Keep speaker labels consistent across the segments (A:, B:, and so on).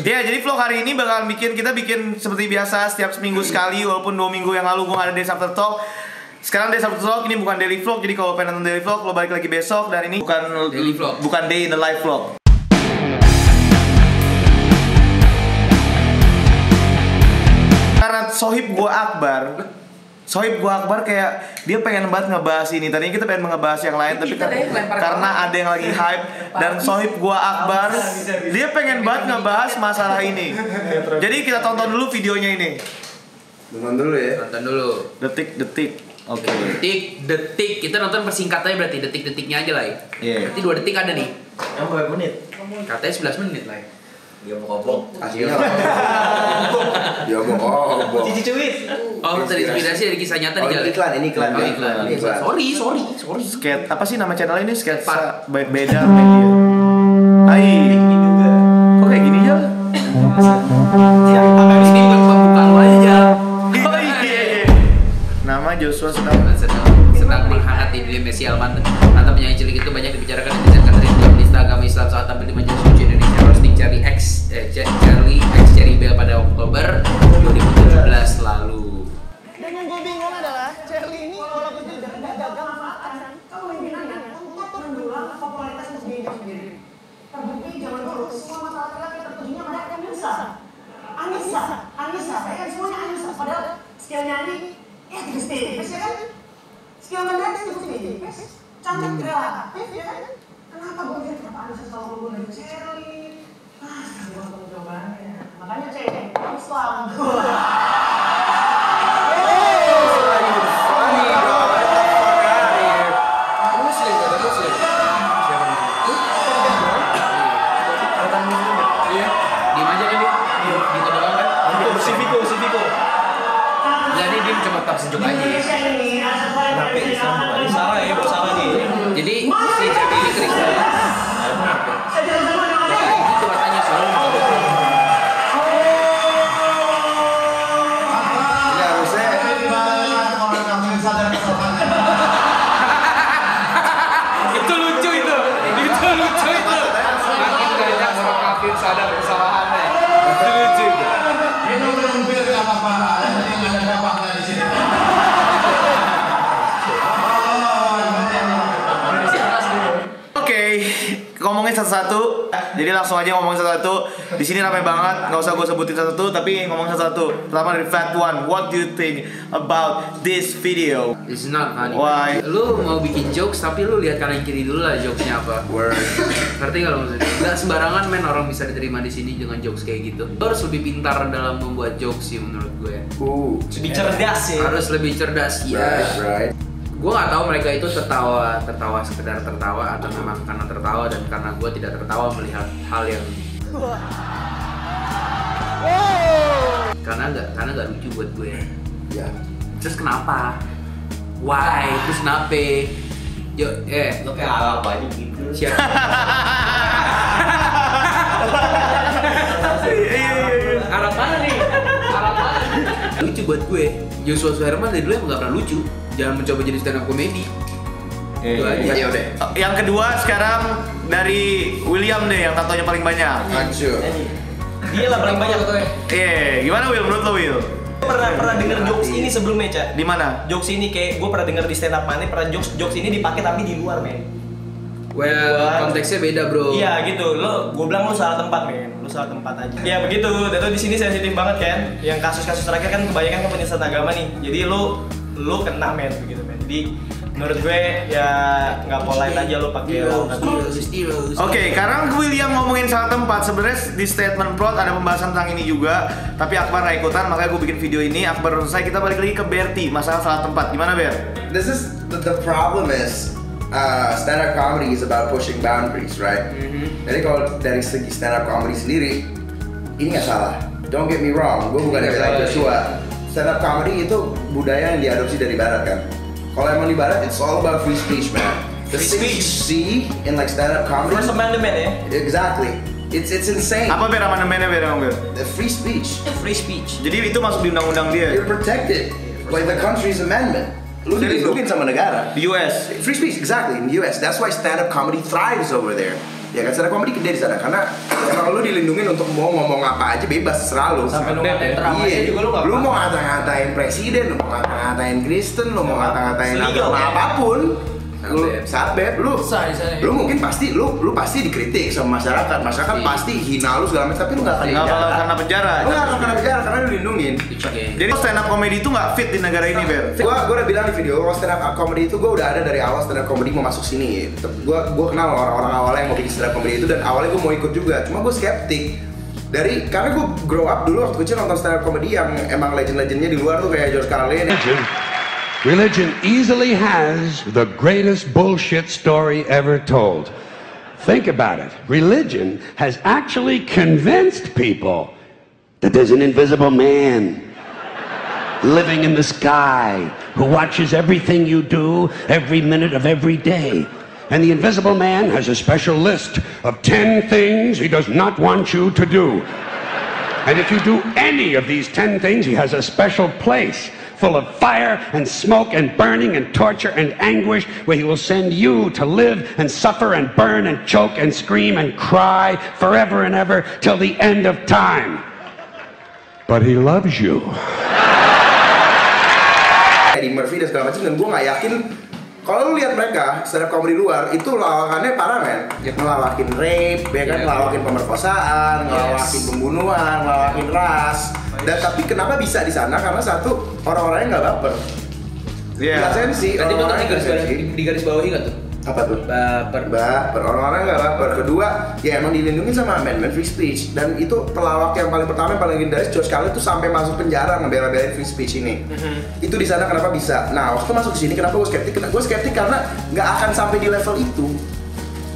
A: Ya, jadi vlog hari ini bakal bikin kita bikin seperti biasa setiap seminggu sekali walaupun dua minggu yang lalu gue ada Days After Talk. Sekarang Days After Talk ini bukan daily vlog, jadi kalau pengen nonton daily vlog lo balik lagi besok dan ini bukan
B: Daily vlog.
A: bukan day in the life vlog. Karena sohib gua Akbar Sohib gua Akbar kayak dia pengen banget ngebahas ini. Tadinya kita pengen ngebahas yang lain, tapi
B: Kita
A: kan- karena ada yang lagi hype dan sohib gua Akbar dia pengen banget ngebahas masalah ini. Jadi kita tonton dulu videonya ini.
C: Nonton dulu ya.
B: Nonton dulu.
A: Detik-detik. Oke.
B: Detik, detik. Kita nonton persingkatannya berarti detik-detiknya aja lah ya.
A: Iya.
B: Berarti dua detik ada nih.
D: Yang berapa menit?
B: Katanya 11 menit lah ya.
D: Dia mau kobok.
C: Aslinya Dia mau oh,
D: Cici cuit.
B: Oh, terinspirasi dari kisah nyata
C: Oh,
B: di jalan.
C: ini iklan, ini iklan.
B: Oh, iklan.
C: Ini iklan.
B: Sorry, sorry, sorry.
A: Skate apa sih nama channel ini?
B: Part.
A: Be- beda media. Hai. Kok kayak gini ya?
E: Cek, Islam.
A: Ngomongin satu-satu. Jadi langsung aja ngomongin satu-satu. Di sini ramai banget, nggak usah gue sebutin satu-satu, tapi ngomongin satu-satu. Pertama dari Fat One, what do you think about this video?
B: It's not funny.
A: Why?
B: Lu mau bikin jokes tapi lu lihat kanan kiri dulu lah jokesnya apa.
C: word.
B: Ngerti nggak lo maksudnya? Gak sembarangan men orang bisa diterima di sini dengan jokes kayak gitu. Lu harus lebih pintar dalam membuat jokes sih menurut gue.
C: Uh,
D: Lebih cerdas ya.
B: Harus lebih cerdas ya.
C: right, right.
B: Gue nggak tahu mereka itu tertawa, tertawa sekedar tertawa atau memang karena tertawa dan karena gue tidak tertawa melihat hal yang karena nggak karena nggak lucu buat gue.
C: Ya.
B: Terus kenapa? Why? Terus kenapa? Yo, eh,
D: Lo kayak apa aja gitu.
B: siapa? Arah mana nih? Arah mana? Lucu buat gue. Joshua Suherman dari dulu emang gak pernah lucu. Jangan mencoba jadi stand up comedy. Itu aja.
C: Ya udah.
A: Yang kedua sekarang dari William deh yang tatonya paling banyak.
C: Hancur.
D: Dia lah paling banyak tuh.
A: Iya, gimana Will? Menurut lo Will?
D: Pernah pernah denger jokes ini sebelumnya, Ca?
A: Di mana?
D: Jokes ini kayak gue pernah denger di stand up mana pernah jokes jokes ini dipakai tapi di luar, men.
B: Well, konteksnya beda bro.
D: Iya gitu, lo gue bilang lo salah tempat men, lo salah tempat aja. Ya begitu, dan tuh di sini sensitif banget kan. Yang kasus-kasus terakhir kan kebanyakan kan penistaan agama nih. Jadi lo lo kena men begitu men. Jadi menurut gue ya nggak polite aja lo pakai lo
B: heroes, heroes.
A: Oke, karena William ngomongin salah tempat, sebenarnya di statement plot ada pembahasan tentang ini juga, tapi Akbar nggak ikutan, makanya gue bikin video ini. Akbar selesai, kita balik lagi ke Berti, masalah salah tempat. Gimana Ber?
C: This is the, the problem is uh, stand up comedy is about pushing boundaries, right? Jadi kalau dari segi stand up comedy sendiri, ini nggak salah. Don't get me wrong, gue bukan yang
B: salah,
C: Joshua. Stand up comedy itu budaya yang diadopsi dari barat kan. Kalau emang di barat, it's all about free speech, man. The
D: Free
C: things you
D: speech.
C: see in like stand up comedy,
D: First Amendment ya,
C: exactly. It's it's insane.
A: Apa Ber amandemennya emang Ber?
C: The free speech,
D: free speech.
A: Jadi itu masuk di undang-undang dia
C: you're protected by the country's amendment. Lu sama negara.
A: di US.
C: Free speech, exactly, in the US. That's why stand up comedy thrives over there. Ya kan up comedy gede di sana karena emang lu dilindungin untuk mau ngomong apa aja bebas terserah lu.
D: Sampai lu ngatain Trump
C: Iya,
D: juga lu nggak
C: lu mau ngata-ngatain presiden, lu mau ngata-ngatain Kristen, lu mau ngata-ngatain
D: Selingkuh,
C: agama
D: ya?
C: apa pun, lu
B: Sabep.
C: sabep, lu
B: ya?
C: lu mungkin pasti lu lu pasti dikritik sama masyarakat, masyarakat
B: Pasti.
C: pasti hina lu segala macam, tapi lu nggak akan
A: Nggak bakal kena penjara.
C: Lu nggak akan kena penjara karena lu dilindungin.
B: Oke.
A: Jadi stand up comedy itu nggak fit di negara ini, Ber.
C: Gua gua udah bilang di video, kalau stand up comedy itu gua udah ada dari awal stand up comedy mau masuk sini. Gua gua kenal orang-orang awalnya yang mau bikin stand up comedy itu dan awalnya gua mau ikut juga. Cuma gua skeptik dari karena gua grow up dulu waktu kecil nonton stand up comedy yang emang legend-legendnya di luar tuh kayak George Carlin.
F: religion, religion easily has the greatest bullshit story ever told. Think about it. Religion has actually convinced people that there's an invisible man living in the sky who watches everything you do every minute of every day. And the invisible man has a special list of 10 things he does not want you to do. And if you do any of these 10 things, he has a special place full of fire and smoke and burning and torture and anguish where he will send you to live and suffer and burn and choke and scream and cry forever and ever till the end of time. But he loves you.
C: Eddie Murphy dan segala macam dan gue nggak yakin kalau lu lihat mereka stand up comedy luar itu lawakannya parah men ngelawakin rape ya kan
B: Iya.
C: ngelawakin pemerkosaan ngelawakin pembunuhan ngelawakin ras dan tapi kenapa bisa di sana? Karena satu orang-orangnya nggak baper.
A: Iya.
C: nggak sensi
B: Nanti mau
C: orang-orangnya
B: di garis di garis bawahi nggak tuh?
C: apa tuh?
B: Baper.
C: baper. Orang-orang nggak baper. Kedua ya emang dilindungi sama amendment free speech. Dan itu pelawak yang paling pertama yang paling legendaris George Carlin tuh sampai masuk penjara ngebela-belain free speech ini. Itu di sana kenapa bisa? Nah waktu masuk ke sini kenapa gue skeptik? Gue skeptik karena nggak akan sampai di level itu.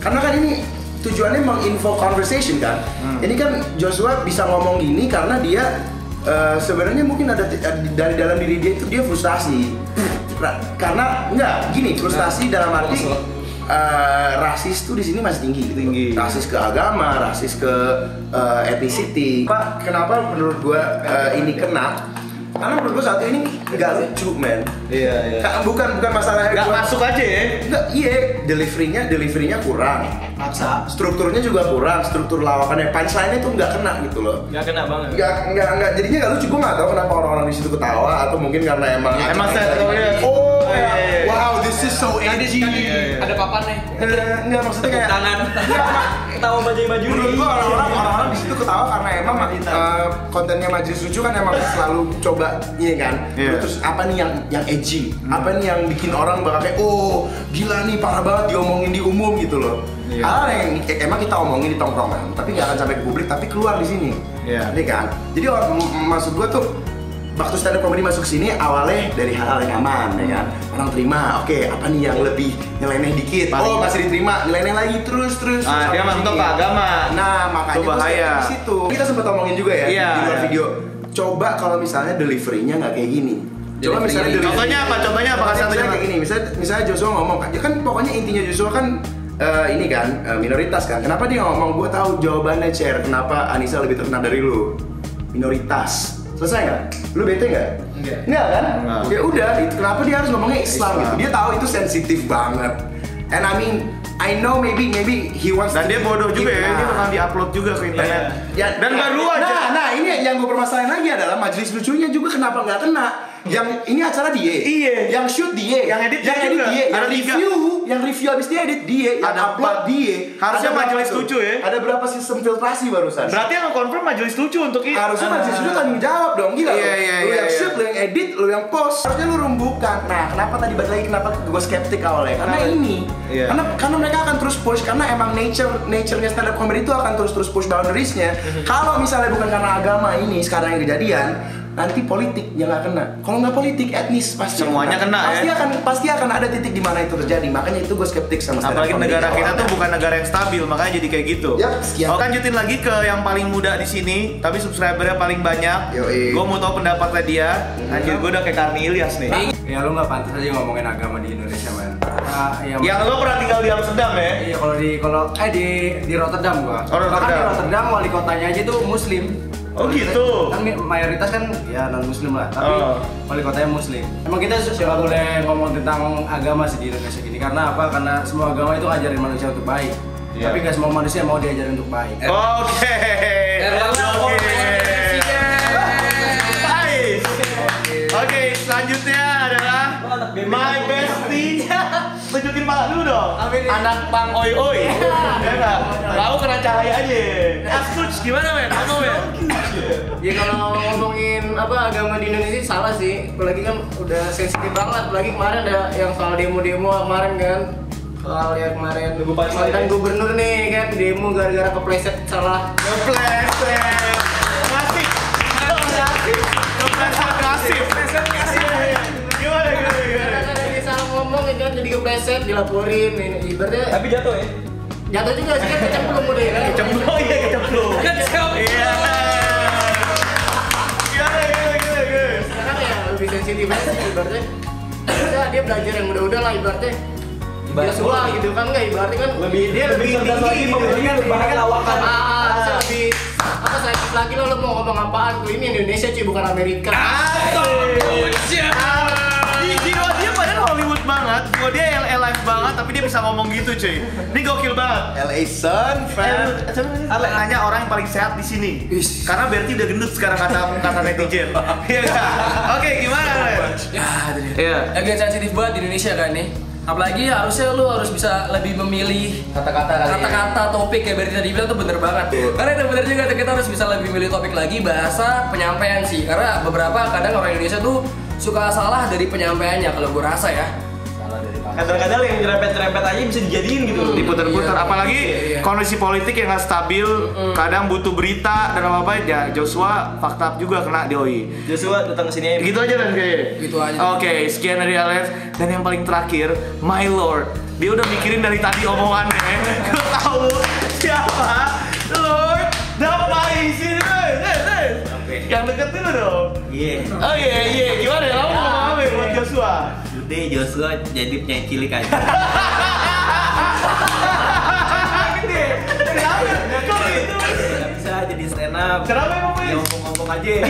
C: Karena kan ini tujuannya menginfo conversation kan? Ini kan Joshua bisa ngomong gini karena dia eh, sebenarnya mungkin ada dari dalam diri dia itu dia frustasi karena enggak gini frustasi dalam arti eh, rasis tuh di sini masih tinggi gitu.
A: Tinggi.
C: rasis ke agama rasis ke eh, ethnicity pak kenapa menurut gua eh, ini kena karena menurut gua satu ini nggak lucu men
A: Iya, iya.
C: Ka- bukan bukan masalah
A: Nggak masuk aja ya.
C: Enggak, iya, deliverynya deliverynya kurang.
D: Maksa.
C: Strukturnya juga kurang, struktur lawakannya, punchline-nya tuh nggak kena gitu loh.
D: Nggak kena banget.
C: Nggak, nggak, nggak, jadinya nggak lucu. Gue nggak tahu kenapa orang-orang di situ ketawa atau mungkin karena emang
A: Emang saya tahu ya.
C: Oh,
A: iya, iya, iya.
C: wow, this is so edgy.
B: Ada papannya.
C: Eh, Nggak maksudnya kayak
B: Tangan.
D: Tahu baju-baju
C: Menurut gua orang-orang orang-orang di situ ketawa karena emang eh, kontennya majelis lucu kan emang selalu coba ini kan.
A: Iya.
C: Terus apa nih yang yang edgy? Apa nih yang bikin orang bakal kayak oh gila nih parah banget diomongin di umum gitu loh.
A: Iya.
C: Hal yang eh, emang kita omongin di tongkrongan, tapi nggak akan sampai ke publik, tapi keluar di sini.
A: Iya.
C: Ini kan. Jadi orang maksud gua tuh waktu stand up comedy masuk sini awalnya dari hal-hal yang aman ya kan orang terima oke apa nih yang lebih nyeleneh dikit
A: Paling-
C: oh masih diterima nyeleneh lagi terus terus
A: Ah,
C: sampai
A: dia masuk ke agama.
C: Nah, makanya
A: Itu bahaya.
C: di situ. Kita sempat omongin juga ya
A: Iya,
C: di luar video. Coba kalau misalnya delivery-nya nggak kayak gini. Coba misalnya delivery-
A: Contohnya apa? Contohnya apa?
C: Misalnya
A: contohnya.
C: kayak gini. Misalnya misalnya Joshua ngomong kan, ya kan pokoknya intinya Joshua kan eh, ini kan eh, minoritas kan. Kenapa dia ngomong? Gue tahu jawabannya Cher. Kenapa Anissa lebih terkenal dari lu? Minoritas. Selesai nggak? Lu bete nggak?
D: Enggak.
C: Nggak kan?
A: Nggak.
C: Ya udah, itu kenapa dia harus ngomongnya Islam,
A: Islam.
C: gitu? Dia tahu itu sensitif banget. And I mean, I know maybe maybe he wants
A: Dan
C: to
A: dia bodoh juga ya,
C: Nah.
A: dia pernah diupload juga ke internet.
C: Ya,
A: Dan baru aja.
C: Nah, nah ini yang gue permasalahan lagi adalah majelis lucunya juga kenapa nggak kena? Yang ini acara dia.
A: Iya.
C: Yang shoot dia.
A: Yang edit
C: yang
A: dia
C: edit dia. Yang review, yang review habis dia edit dia. Yang
A: Ada
C: upload dia.
A: Harusnya majelis lucu ya.
C: Ada berapa sistem filtrasi barusan?
A: Berarti yang nge-confirm majelis lucu untuk itu.
C: Harusnya majelis lucu tanggung jawab dong, gila.
A: Iya,
C: lu.
A: iya,
C: edit, lu yang post. Harusnya lu rumbukan. Nah, kenapa tadi balik lagi kenapa gue skeptik awalnya? Karena
A: Kenapa?
C: ini.
A: Iya.
C: Karena karena mereka akan terus push karena emang nature nature-nya stand up comedy itu akan terus terus push boundaries-nya.
A: Mhm.
C: Kalau misalnya bukan karena agama ini sekarang yang kejadian, nanti politik yang nggak kena. Kalau nggak politik, etnis pasti
A: Semuanya kena, ya.
C: Pasti akan pasti akan ada titik di mana itu terjadi. Makanya itu gue skeptik sama
A: Apalagi negara kita
C: awalnya.
A: tuh bukan negara yang stabil, makanya jadi kayak gitu.
C: Yap, sekian.
A: Oke, lanjutin lagi ke yang paling muda di sini, tapi subscribernya paling banyak. Gue mau tahu pendapatnya dia. Anjir, gue udah kayak Karni Ilyas nih.
G: Ya lu nggak pantas aja ngomongin agama di Indonesia man. Nah, ya,
A: Yang lo pernah tinggal di Amsterdam ya?
G: Iya kalau di kalau eh di di Rotterdam gua.
A: Oh, Rotterdam.
G: Bahkan di Rotterdam wali kotanya aja tuh muslim.
A: Oh, gitu?
G: Kan mayoritas kan ya non muslim lah, tapi
A: Oh.
G: wali kotanya muslim. Emang kita nggak boleh ngomong tentang agama sih di Indonesia gini karena apa? Karena semua agama itu ngajarin manusia untuk baik.
A: Iya.
G: Tapi nggak semua manusia mau diajarin untuk baik.
A: Oke.
B: Erlangga
A: Oke. Oke, selanjutnya my bestie. Tunjukin pala dulu dong. Anak Bang Oi Oi. Ya enggak? Lalu kena cahaya aja. Askuch gimana men? Apa men?
H: Ya kalau ngomongin apa agama di Indonesia salah sih, apalagi kan udah sensitif banget. Apalagi kemarin ada yang soal demo-demo kemarin kan, soal yang kemarin mantan gubernur nih kan demo gara-gara kepleset salah.
A: Ngepleset. Ngasih. Ngasih. Ngepleset ngasih. Gimana
H: kan jadi kepleset dilaporin ini ibaratnya
D: Tapi jatuh ya.
H: jatuh juga sih kan kecemplung udah ya kan.
A: Kecemplung iya kecemplung.
B: Kecemplung.
A: Iya.
H: Sekarang ya lebih sensitif aja sih ibaratnya. Udah dia belajar yang udah-udah lah ibaratnya. Joshua gitu kan nggak ibaratnya kan
D: Lebih dia lebih cerdas lagi memberikan.
H: Ah, bisa lebih apa saya lagi lo, lo mau ngomong apaan tuh ini Indonesia cuy bukan Amerika.
A: Dia Hollywood banget, jiwa dia yang alive banget, tapi dia bisa ngomong gitu cuy. Ini gokil banget.
C: LA Sun fan.
A: Ale nanya orang yang paling sehat di sini. Karena Berti udah gendut sekarang kata kata netizen. Iya? Oke, gimana Ale? Iya.
I: Lagi sensitif banget di Indonesia kan nih. Apalagi harusnya lu harus bisa lebih memilih
B: Kata-kata kali ya.
I: kata-kata topik kayak Berti tadi bilang tuh bener banget. Karena itu bener juga kita harus bisa lebih memilih topik lagi bahasa penyampaian sih. Karena beberapa kadang orang Indonesia tuh suka salah dari penyampaiannya kalau gue rasa ya.
D: Kadang-kadang yang nyerempet-nyerempet aja bisa dijadiin gitu.
A: diputer-puter
I: Iya.
A: apalagi
I: Iya, iya.
A: kondisi politik yang nggak stabil kadang butuh berita dan apa apa ya Joshua fakta juga kena doi
D: Joshua datang ke sini aja.
A: gitu aja kan kayaknya
I: Gitu aja.
A: oke sekian dari Alex dan yang paling terakhir my lord dia udah mikirin dari tadi omongannya gue tahu siapa lord damai sini eh, eh. yang deket dulu dong
J: Iya.
A: oh iya iya gimana ya kamu mau ngomong apa ya buat Joshua
J: Udah Joshua jadi penyanyi cilik aja.
A: Gede. Kenapa? Kok gitu?
J: Gak bisa jadi stand up.
A: Kenapa emang?
J: Ya ngomong-ngomong aja.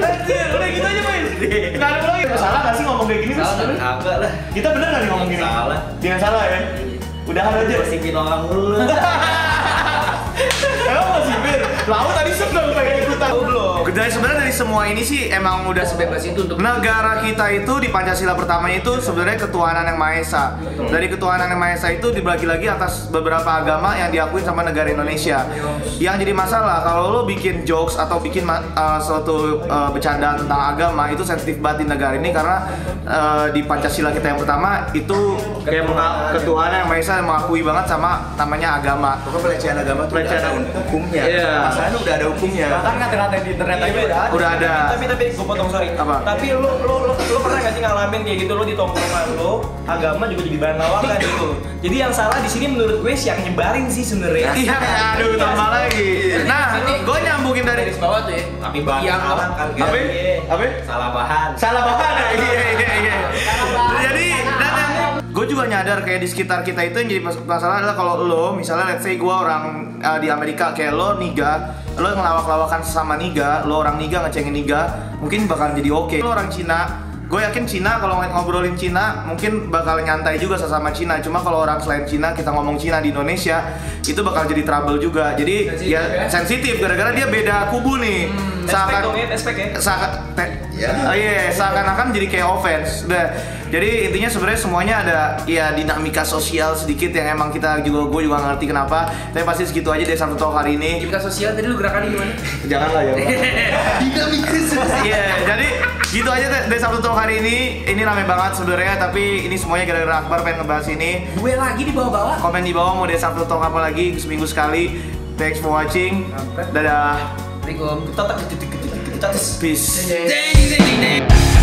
A: Anjir, udah gitu aja, Mas. Nggak ada lagi. Salah nggak sih ngomong kayak gini?
J: Salah kagak lah.
A: Kita bener nggak nih ngomong gini?
J: Salah.
A: Jangan salah ya. Udahan aja.
J: Gosipin orang dulu.
A: Lalu tadi sebelum pengen ikutan. belum. Dari sebenarnya dari semua ini sih emang udah
B: Sebebas itu untuk
A: Negara kita itu di Pancasila pertamanya itu sebenarnya ketuhanan yang Maha Esa. Dari ketuhanan yang Maha Esa itu dibagi lagi atas beberapa agama yang diakui sama negara Indonesia. Yang jadi masalah kalau lo bikin jokes atau bikin uh, suatu uh, bercanda tentang agama itu sensitif banget di negara ini karena uh, di Pancasila kita yang pertama itu kayak ketuhanan yang Maha Esa mengakui banget sama namanya agama.
C: Pokoknya pelecehan agama tuh
A: Pelecehan
C: hukumnya.
A: Iya.
C: Masalahnya udah ada hukumnya.
D: Bahkan kata-kata di internet aja udah ada.
A: Udah ada.
D: Tapi tapi gue potong sorry.
A: Apa?
D: Tapi lu lu lu, lu pernah gak sih ngalamin kayak gitu lu di tongkrongan lu agama juga jadi bahan lawakan gitu. Jadi yang salah di sini menurut gue sih yang nyebarin sih sebenarnya.
A: Iya, aduh tambah lagi. Nah, gue nyambungin dari
I: Garis bawah tuh ya.
J: Tapi bahan salah kan.
A: apa? Apa?
J: Salah bahan.
A: Salah bahan ya? Iya, iya, iya. Gue juga nyadar kayak di sekitar kita itu yang jadi mas- masalah adalah kalau lo, misalnya let's say gue orang uh, di Amerika kayak lo niga, lo ngelawak-lawakan sesama niga, lo orang niga ngecengin niga, mungkin bakalan jadi oke. Lo orang Cina, gue yakin Cina kalau ngobrolin Cina mungkin bakal nyantai juga sesama Cina. Cuma kalau orang selain Cina kita ngomong Cina di Indonesia itu bakal jadi trouble juga. Jadi
I: Sensitif
A: ya
I: ya?
A: sensitif gara-gara dia beda kubu nih.
D: Respect dong ya, respect ya.
A: seakan te-
C: Ya.
A: Oh iya, seakan-akan jadi kayak offense. Udah. Jadi intinya sebenarnya semuanya ada ya dinamika sosial sedikit yang emang kita juga gue juga ngerti kenapa. Tapi pasti segitu aja dari satu talk hari ini.
I: Dinamika sosial tadi lu gerakannya gimana?
A: Janganlah ya. Iya, jadi gitu aja deh satu talk hari ini. Ini rame banget sebenarnya, tapi ini semuanya gara-gara Akbar pengen ngebahas ini.
I: Gue lagi di bawah-bawah.
A: Komen di bawah mau dari satu talk apa lagi seminggu sekali. Thanks for watching. Dadah.
B: Assalamualaikum.
D: Tetek tetek tetek tetek.
A: Peace.
B: Ding ding ding ding.